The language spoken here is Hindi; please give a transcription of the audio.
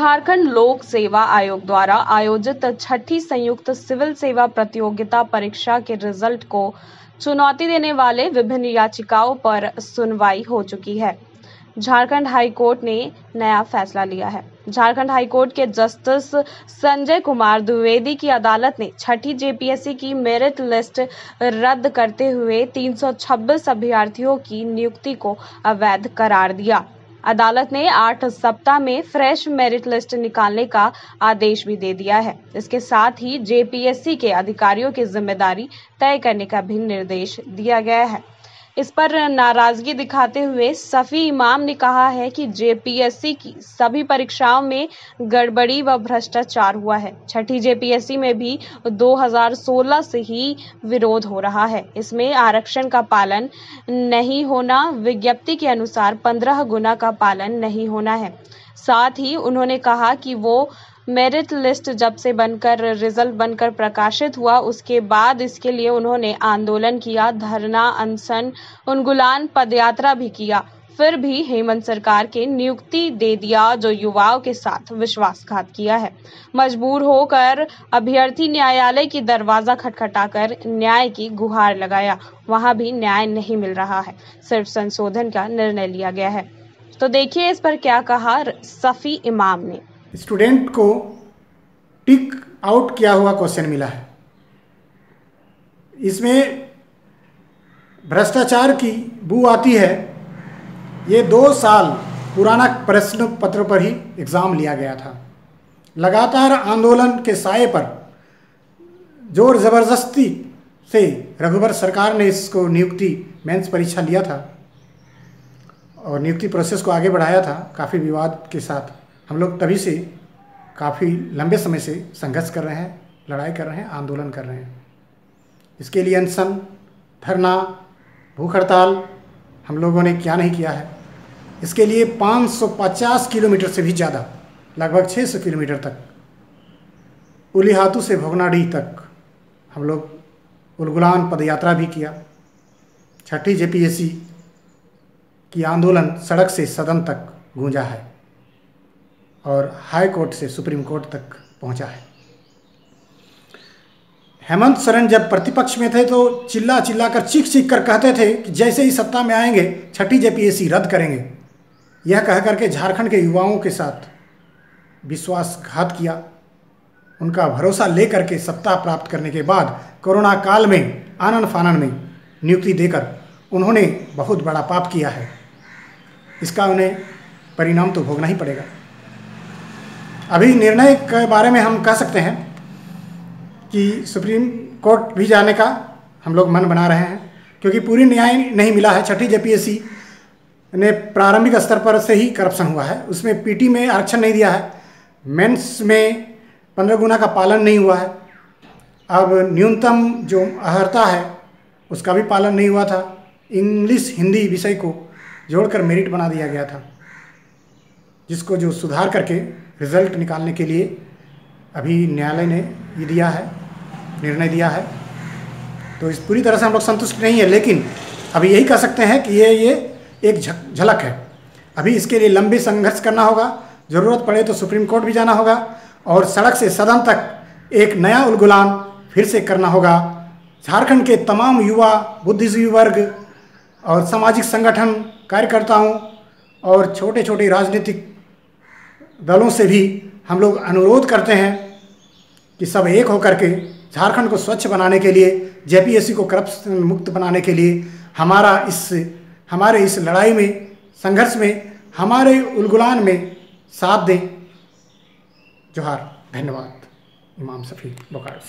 झारखंड लोक सेवा आयोग द्वारा आयोजित छठी संयुक्त सिविल सेवा प्रतियोगिता परीक्षा के रिज़ल्ट को चुनौती देने वाले विभिन्न याचिकाओं पर सुनवाई हो चुकी है। झारखंड हाई कोर्ट ने नया फैसला लिया है। झारखंड हाई कोर्ट के जस्टिस संजय कुमार द्विवेदी की अदालत ने छठी जेपीएससी की मेरिट लिस्ट रद्द करते हुए 326 अभ्यर्थियों की नियुक्ति को अवैध करार दिया। अदालत ने आठ सप्ताह में फ्रेश मेरिट लिस्ट निकालने का आदेश भी दे दिया है। इसके साथ ही जेपीएससी के अधिकारियों की ज़िम्मेदारी तय करने का भी निर्देश दिया गया है। इस पर नाराज़गी दिखाते हुए सफी इमाम ने कहा है कि जेपीएससी की सभी परीक्षाओं में गड़बड़ी व भ्रष्टाचार हुआ है। छठी जेपीएससी में भी 2016 से ही विरोध हो रहा है। इसमें आरक्षण का पालन नहीं होना, विज्ञप्ति के अनुसार 15 गुना का पालन नहीं होना है। साथ ही उन्होंने कहा कि वो मेरिट लिस्ट जब से बनकर रिज़ल्ट बनकर प्रकाशित हुआ, उसके बाद इसके लिए उन्होंने आंदोलन किया, धरना, अनशन, उनगुलान, पदयात्रा भी किया। फिर भी हेमंत सरकार के नियुक्ति दे दिया, जो युवाओं के साथ विश्वासघात किया है। मजबूर होकर अभ्यर्थी न्यायालय की दरवाज़ा खटखटाकर न्याय की गुहार लगाया। वहाँ भी न्याय नहीं मिल रहा है। सिर्फ़ संशोधन का निर्णय लिया गया है। तो देखिए इस पर क्या कहा सफी इमाम ने। स्टूडेंट को टिक आउट किया हुआ क्वेश्चन मिला है। इसमें भ्रष्टाचार की बू आती है। ये दो साल पुराना प्रश्न पत्र पर ही एग्ज़ाम लिया गया था। लगातार आंदोलन के साय पर ज़ोर ज़बरदस्ती से रघुवर सरकार ने इसको नियुक्ति, मेंस परीक्षा लिया था और नियुक्ति प्रोसेस को आगे बढ़ाया था, काफ़ी विवाद के साथ। हम लोग तभी से काफ़ी लंबे समय से संघर्ष कर रहे हैं, लड़ाई कर रहे हैं, आंदोलन कर रहे हैं। इसके लिए अनशन, धरना, भूख हड़ताल हम लोगों ने क्या नहीं किया है। इसके लिए 550 किलोमीटर से भी ज़्यादा, लगभग 600 किलोमीटर तक, उलीहातू से भोगनाडी तक हम लोग उलगुलान पदयात्रा भी किया। छठी जेपीएससी की आंदोलन सड़क से सदन तक गूंजा है। और हाई कोर्ट से सुप्रीम कोर्ट तक पहुँचा है। हेमंत सोरेन जब प्रतिपक्ष में थे तो चिल्ला चिल्ला कर चीख चीख कर कहते थे कि जैसे ही सत्ता में आएँगे, छठी जेपीएससी रद्द करेंगे। यह कह करके झारखंड के युवाओं के साथ विश्वासघात किया। उनका भरोसा ले करके सत्ता प्राप्त करने के बाद कोरोना काल में आनंद फानन में नियुक्ति देकर उन्होंने बहुत बड़ा पाप किया है। इसका उन्हें परिणाम तो भोगना ही पड़ेगा। अभी निर्णय के बारे में हम कह सकते हैं कि सुप्रीम कोर्ट भी जाने का हम लोग मन बना रहे हैं, क्योंकि पूरी न्याय नहीं मिला है। छठी जेपीएससी ने प्रारंभिक स्तर पर से ही करप्शन हुआ है। उसमें पीटी में आरक्षण नहीं दिया है। मेंस में पंद्रह गुना का पालन नहीं हुआ है। अब न्यूनतम जो अहर्ता है, उसका भी पालन नहीं हुआ था। इंग्लिश हिंदी विषय को जोड़कर मेरिट बना दिया गया था, जिसको जो सुधार करके रिज़ल्ट निकालने के लिए अभी न्यायालय ने ये दिया है, निर्णय दिया है। तो इस पूरी तरह से हम लोग संतुष्ट नहीं है, लेकिन अभी यही कह सकते हैं कि ये ये एक झलक है। अभी इसके लिए लंबी संघर्ष करना होगा, ज़रूरत पड़े तो सुप्रीम कोर्ट भी जाना होगा, और सड़क से सदन तक एक नया उलगुलान फिर से करना होगा। झारखंड के तमाम युवा, बुद्धिजीवी वर्ग और सामाजिक संगठन, कार्यकर्ताओं और छोटे छोटे राजनीतिक दलों से भी हम लोग अनुरोध करते हैं कि सब एक होकर के झारखंड को स्वच्छ बनाने के लिए, जेपीएससी को करप्शन मुक्त बनाने के लिए हमारा इस, हमारे इस लड़ाई में, संघर्ष में, हमारे उलगुलान में साथ दें। जोहार, धन्यवाद। इमाम सफ़ी बोकारो से।